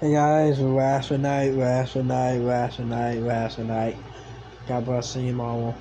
Hey guys, last night, last night, last night, last night. God bless you, mama.